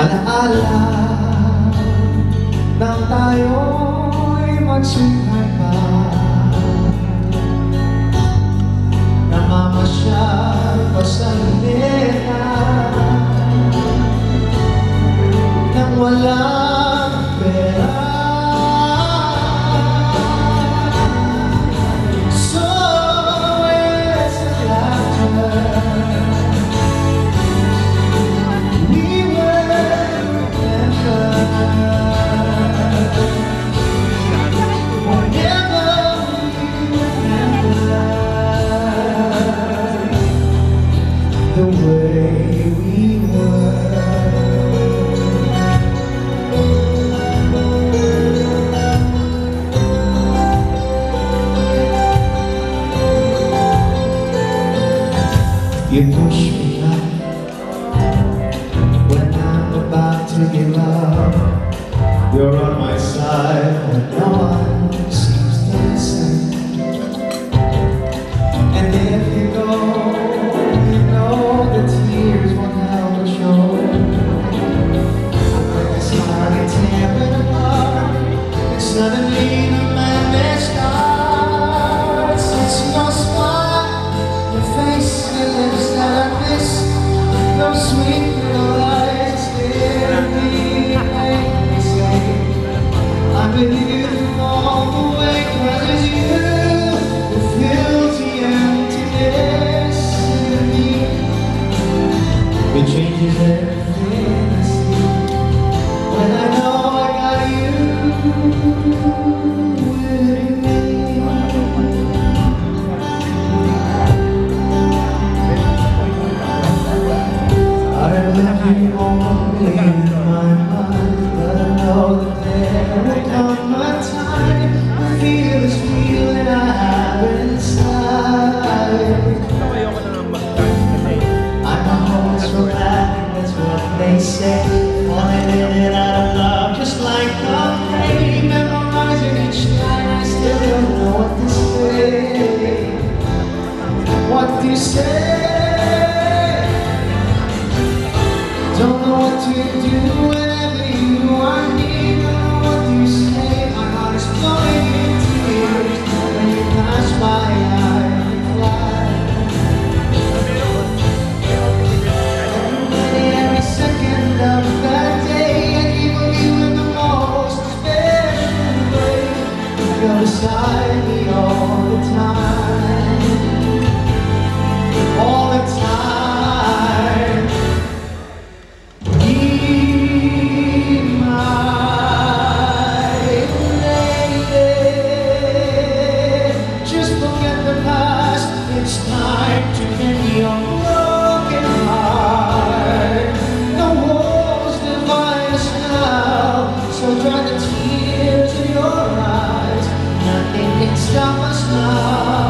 alaala nang tayo'y magsumpay pa. Namamasyal pa sa ilera walang You push me up when I'm about to give up. You're on It changes everything I see When I know I got you I say Falling in and out of love just like the crazy Memorizing each line I still don't know what to say. What to say? beside me love.